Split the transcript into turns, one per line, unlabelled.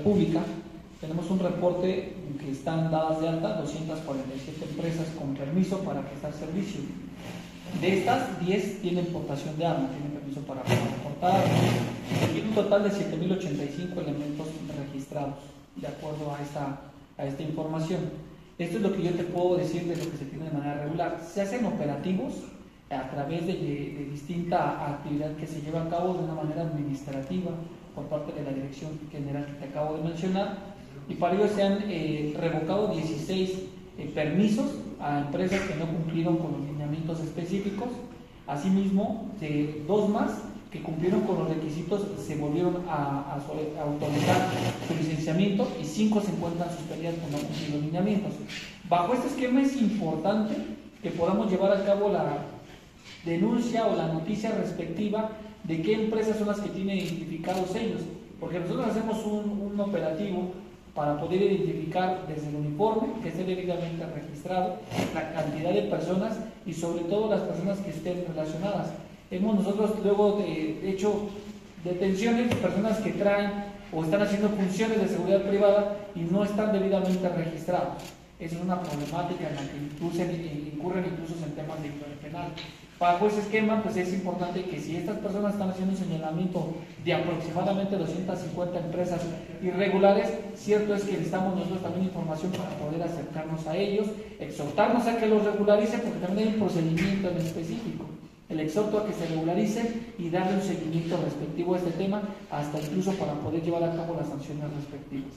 seguridad pública. Tenemos un reporte que están dadas de alta 247 empresas con permiso para prestar servicio. De estas, 10 tienen portación de armas, tienen permiso para portar y un total de 7.085 elementos registrados, de acuerdo a esta, a esta información. Esto es lo que yo te puedo decir de lo que se tiene de manera regular. Se hacen operativos a través de, de, distinta actividad que se lleva a cabo de una manera administrativa por parte de la Dirección General que te acabo de mencionar y para ello se han eh, revocado 16 eh, permisos a empresas que no cumplieron con los lineamientos específicos. Asimismo, de dos más que cumplieron con los requisitos se volvieron a, a, autorizar su licenciamiento y cinco se encuentran suspendidas por no cumplir los lineamientos. Bajo este esquema es importante que podamos llevar a cabo la denuncia o la noticia respectiva de qué empresas son las que tienen identificados ellos, porque nosotros hacemos un, operativo para poder identificar desde el uniforme, que esté debidamente registrado, la cantidad de personas y sobre todo las personas que estén relacionadas. Hemos nosotros luego hecho detenciones de personas que traen o están haciendo funciones de seguridad privada y no están debidamente registrados. Es una problemática en la que incurren incluso en temas de penal. Bajo ese esquema, pues es importante que si estas personas están haciendo un señalamiento de aproximadamente 250 empresas irregulares, cierto es que necesitamos nosotros también información para poder acercarnos a ellos, exhortarnos a que los regularicen, porque también hay un procedimiento en específico. El exhorto a que se regularicen y darle un seguimiento respectivo a este tema, hasta incluso para poder llevar a cabo las sanciones respectivas.